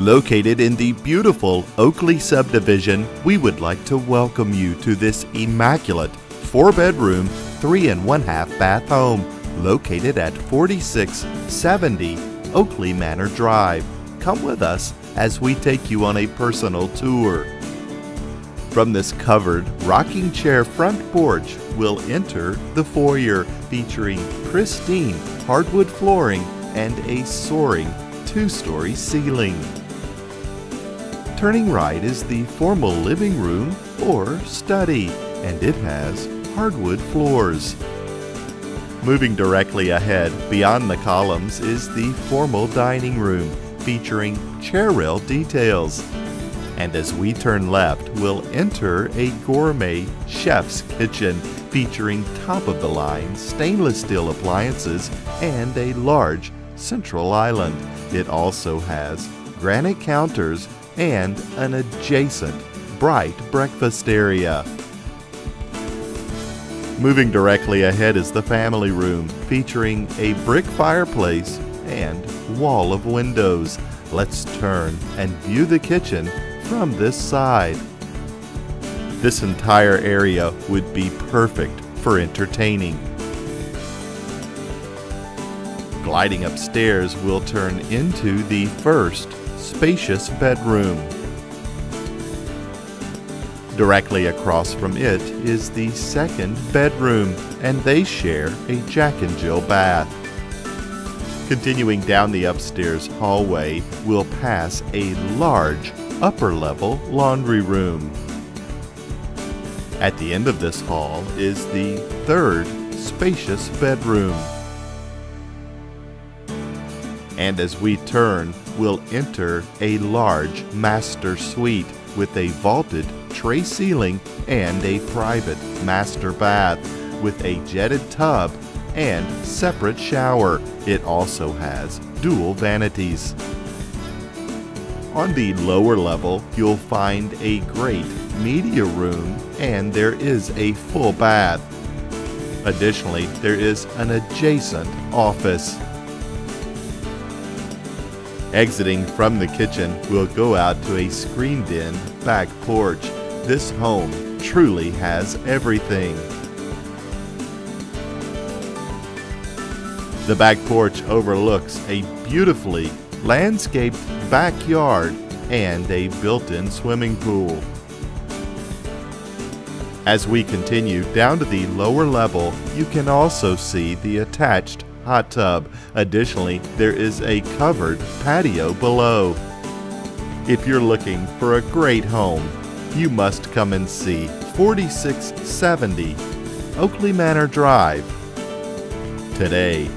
Located in the beautiful Oakleigh subdivision, we would like to welcome you to this immaculate four bedroom, three and one half bath home located at 4670 Oakleigh Manor Drive. Come with us as we take you on a personal tour. From this covered rocking chair front porch, we'll enter the foyer featuring pristine hardwood flooring and a soaring two story ceiling. Turning right is the formal living room or study, and it has hardwood floors. Moving directly ahead, beyond the columns, is the formal dining room featuring chair rail details. And as we turn left, we'll enter a gourmet chef's kitchen featuring top of the line stainless steel appliances and a large central island. It also has granite counters and an adjacent bright breakfast area. Moving directly ahead is the family room featuring a brick fireplace and wall of windows. Let's turn and view the kitchen from this side. This entire area would be perfect for entertaining. Gliding upstairs, we'll turn into the first spacious bedroom. Directly across from it is the second bedroom, and they share a Jack and Jill bath. Continuing down the upstairs hallway, we'll pass a large upper level laundry room. At the end of this hall is the third spacious bedroom. And as we turn, we'll enter a large master suite with a vaulted tray ceiling and a private master bath with a jetted tub and separate shower. It also has dual vanities. On the lower level, you'll find a great media room and there is a full bath. Additionally, there is an adjacent office. Exiting from the kitchen, we'll go out to a screened in back porch. This home truly has everything. The back porch overlooks a beautifully landscaped backyard and a built-in swimming pool. As we continue down to the lower level, you can also see the attached hot tub. Additionally, there is a covered patio below. If you're looking for a great home, you must come and see 4670 Oakleigh Manor Drive today.